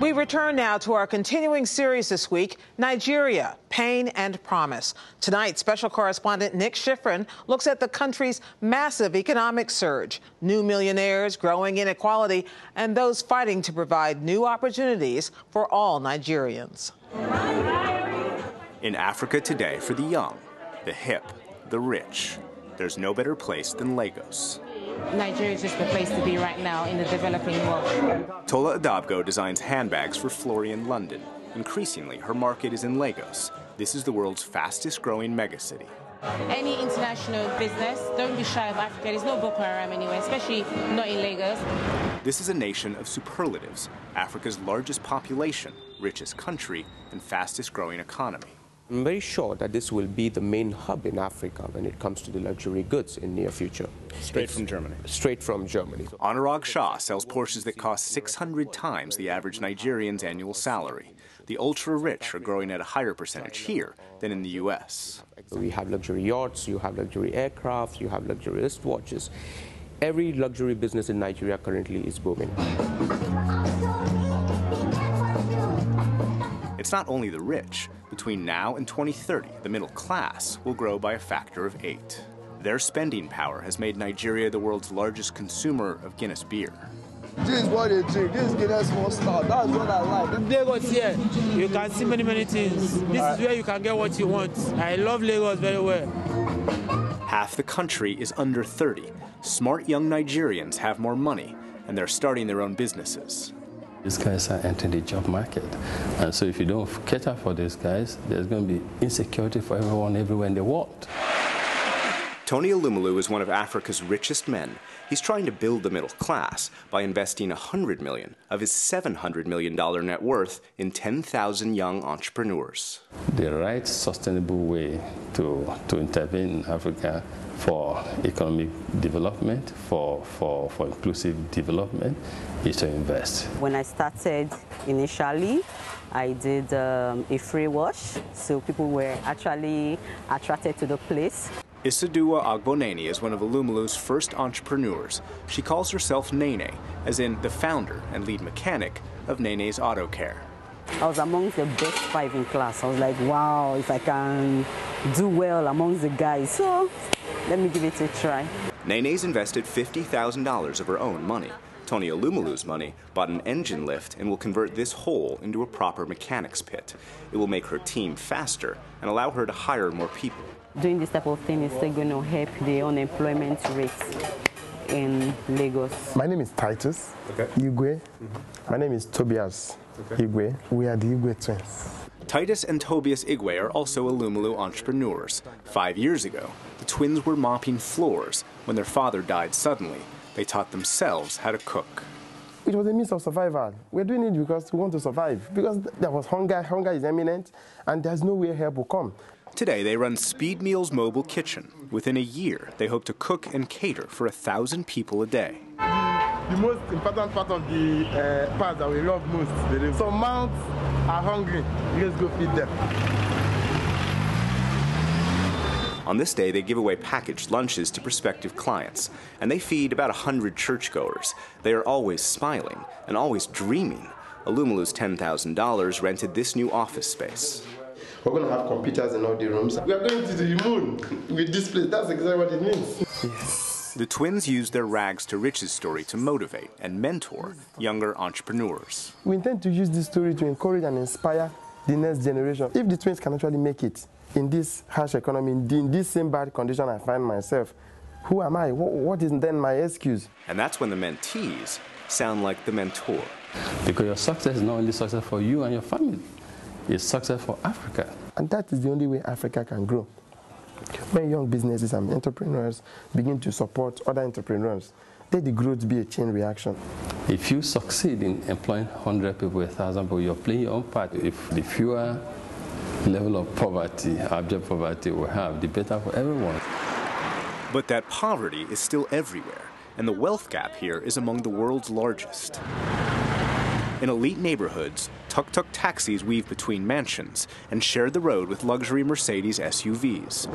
We return now to our continuing series this week Nigeria, Pain and Promise. Tonight, special correspondent Nick Schifrin looks at the country's massive economic surge, new millionaires, growing inequality, and those fighting to provide new opportunities for all Nigerians. In Africa today, for the young, the hip, the rich, there's no better place than Lagos. Nigeria is just the place to be right now in the developing world. Tola Adabgo designs handbags for Florian London. Increasingly, her market is in Lagos. This is the world's fastest growing megacity. Any international business, don't be shy of Africa. There's no Boko Haram anywhere, especially not in Lagos. This is a nation of superlatives, Africa's largest population, richest country, and fastest growing economy. I'm very sure that this will be the main hub in Africa when it comes to the luxury goods in near future. Straight it's from Germany. Straight from Germany. Anurag Shah sells Porsches that cost 600 times the average Nigerian's annual salary. The ultra-rich are growing at a higher percentage here than in the U.S. We have luxury yachts, you have luxury aircraft, you have luxury wristwatches. Every luxury business in Nigeria currently is booming. It's not only the rich. Between now and 2030, the middle class will grow by a factor of eight. Their spending power has made Nigeria the world's largest consumer of Guinness beer. This is what they drink. This Guinness Monster. That's what I like. Lagos here, you can see many, many things. This is where you can get what you want. I love Lagos very well. Half the country is under 30. Smart young Nigerians have more money, and they're starting their own businesses. These guys are entering the job market. And so if you don't cater for these guys, there's going to be insecurity for everyone everywhere in the world. Tony Elumelu is one of Africa's richest men. He's trying to build the middle class by investing 100 million of his 700 million dollar net worth in 10,000 young entrepreneurs. The right sustainable way to to intervene in Africa for economic development, for, for, for inclusive development, is to invest. When I started initially, I did um, a free wash, so people were actually attracted to the place. Isaduwa Agboneni is one of Elumelu's first entrepreneurs. She calls herself Nene, as in the founder and lead mechanic of Nene's Auto Care. I was among the best five in class. I was like, wow, if I can do well among the guys. So let me give it a try. Nene's invested $50,000 of her own money. Tony Elumelu's money bought an engine lift and will convert this hole into a proper mechanics pit. It will make her team faster and allow her to hire more people. Doing this type of thing is still going to help the unemployment rate in Lagos. My name is Titus okay. Igwe. Mm -hmm. My name is Tobias okay. Igwe. We are the Igwe twins. Titus and Tobias Igwe are also Elumelu entrepreneurs. Five years ago, the twins were mopping floors when their father died suddenly. They taught themselves how to cook. It was a means of survival. We're doing it because we want to survive. Because there was hunger, hunger is imminent, and there's no way help will come. Today, they run Speed Meals Mobile Kitchen. Within a year, they hope to cook and cater for a thousand people a day. The most important part of the uh, part that we love most, some mounts are hungry. Let's go feed them. On this day, they give away packaged lunches to prospective clients, and they feed about 100 churchgoers. They are always smiling and always dreaming. Elumelu's $10,000 rented this new office space. We're going to have computers in all the rooms. We are going to the moon with this place. That's exactly what it means. Yes. The twins use their rags to riches story to motivate and mentor younger entrepreneurs. We intend to use this story to encourage and inspire the next generation. If the twins can actually make it in this harsh economy, in this same bad condition I find myself, who am I? what is then my excuse? And that's when the mentees sound like the mentor. Because your success is not only success for you and your family, is success for Africa. And that is the only way Africa can grow. When young businesses and entrepreneurs begin to support other entrepreneurs, let the growth be a chain reaction. If you succeed in employing 100 people, 1,000 people, you're playing your own part. If the fewer level of poverty, abject poverty we have, the better for everyone. But that poverty is still everywhere, and the wealth gap here is among the world's largest. In elite neighborhoods, tuk tuk taxis weave between mansions and share the road with luxury Mercedes SUVs.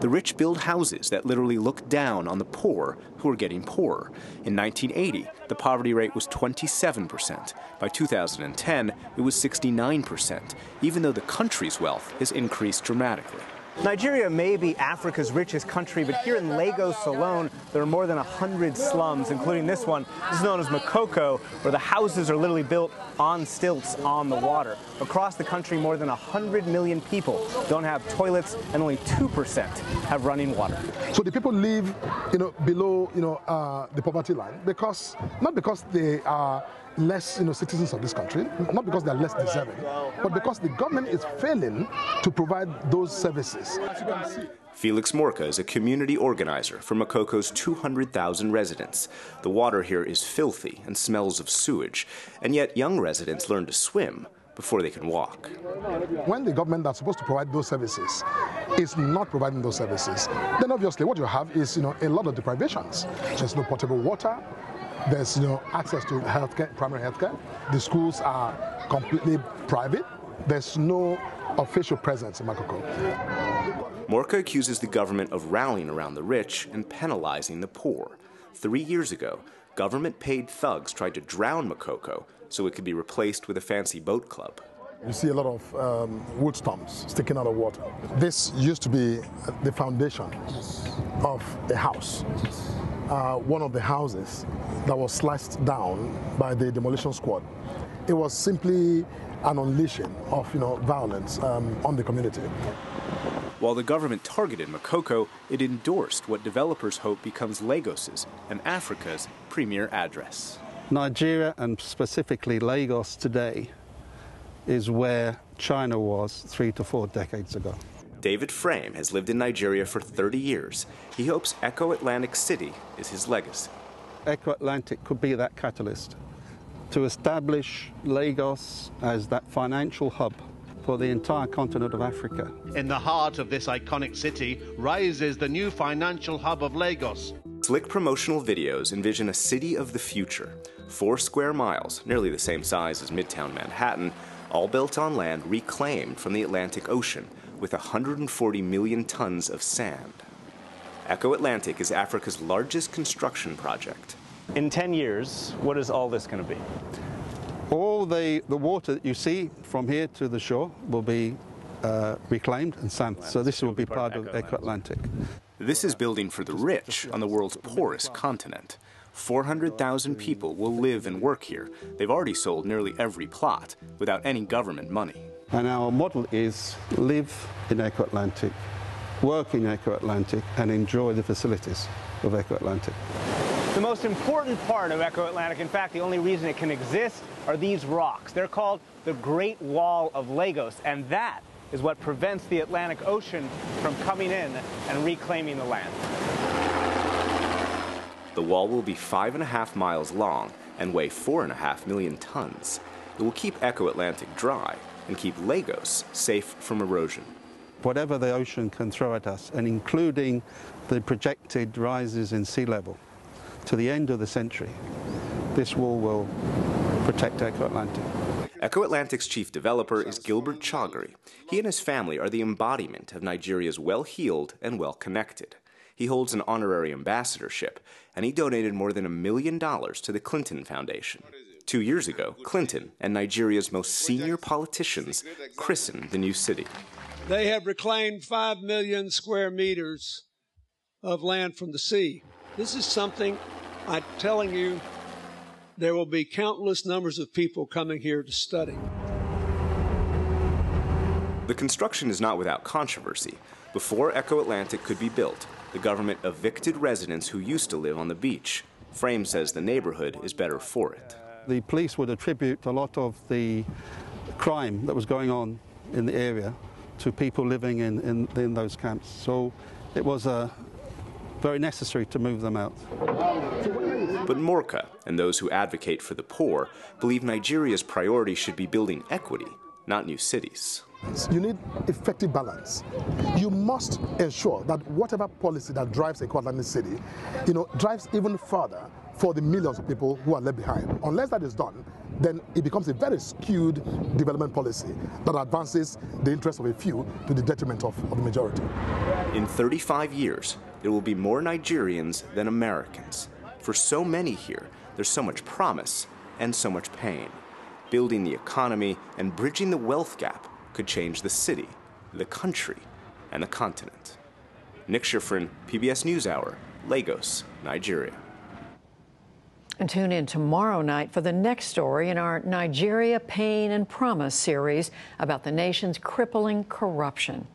The rich build houses that literally look down on the poor who are getting poorer. In 1980, the poverty rate was 27%. By 2010, it was 69%, even though the country's wealth has increased dramatically. Nigeria may be Africa's richest country, but here in Lagos alone, there are more than 100 slums, including this one. This is known as Makoko, where the houses are literally built on stilts on the water. Across the country, more than 100 million people don't have toilets, and only 2% have running water. So the people live, you know, below, you know, uh, the poverty line because not because they are less you know, citizens of this country, not because they're less deserving, but because the government is failing to provide those services. Felix Morka is a community organizer for Makoko's 200,000 residents. The water here is filthy and smells of sewage, and yet young residents learn to swim before they can walk. When the government that's supposed to provide those services is not providing those services, then obviously what you have is you know a lot of deprivations. There's no potable water, there's know access to healthcare, primary healthcare. The schools are completely private. There's no official presence in Makoko. Morka accuses the government of rallying around the rich and penalizing the poor. Three years ago, government paid thugs tried to drown Makoko so it could be replaced with a fancy boat club. You see a lot of um, wood stumps sticking out of water. This used to be the foundation of a house uh, one of the houses that was sliced down by the demolition squad. It was simply an unleashing of you know, violence um, on the community. While the government targeted Makoko, it endorsed what developers hope becomes Lagos's and Africa's premier address. Nigeria, and specifically Lagos today, is where China was three to four decades ago. David Frame has lived in Nigeria for 30 years. He hopes Eco Atlantic City is his legacy. Eco Atlantic could be that catalyst to establish Lagos as that financial hub for the entire continent of Africa. In the heart of this iconic city rises the new financial hub of Lagos. Slick promotional videos envision a city of the future. Four square miles, nearly the same size as Midtown Manhattan, all built on land reclaimed from the Atlantic Ocean with 140 million tons of sand. Eco Atlantic is Africa's largest construction project. In 10 years, what is all this going to be? All the, the water that you see from here to the shore will be uh, reclaimed and sand. So this will be part of Eco Atlantic. This is building for the rich on the world's poorest continent. 400,000 people will live and work here. They've already sold nearly every plot without any government money. And our model is live in Eco Atlantic, work in Eco Atlantic, and enjoy the facilities of Eco Atlantic. The most important part of Eco Atlantic, in fact, the only reason it can exist, are these rocks. They're called the Great Wall of Lagos, and that is what prevents the Atlantic Ocean from coming in and reclaiming the land. The wall will be five and a half miles long and weigh four and a half million tons. It will keep Eco Atlantic dry and keep Lagos safe from erosion. Whatever the ocean can throw at us, and including the projected rises in sea level to the end of the century, this wall will protect Eco Atlantic. Eco Atlantic's chief developer is Gilbert Chagoury. He and his family are the embodiment of Nigeria's well heeled and well connected. He holds an honorary ambassadorship, and he donated more than a million dollars to the Clinton Foundation. Two years ago, Clinton and Nigeria's most senior politicians christened the new city. They have reclaimed 5 million square meters of land from the sea. This is something I'm telling you, there will be countless numbers of people coming here to study. The construction is not without controversy. Before Eco Atlantic could be built, the government evicted residents who used to live on the beach. Frame says the neighborhood is better for it the police would attribute a lot of the crime that was going on in the area to people living in, in, in those camps. So it was uh, very necessary to move them out. But Morka and those who advocate for the poor believe Nigeria's priority should be building equity, not new cities. You need effective balance. You must ensure that whatever policy that drives a Atlantic city, you know, drives even further for the millions of people who are left behind. Unless that is done, then it becomes a very skewed development policy that advances the interests of a few to the detriment of, of the majority. In 35 years, there will be more Nigerians than Americans. For so many here, there's so much promise and so much pain. Building the economy and bridging the wealth gap could change the city, the country, and the continent. Nick Schifrin, PBS NewsHour, Lagos, Nigeria. And tune in tomorrow night for the next story in our Nigeria Pain and Promise series about the nation's crippling corruption.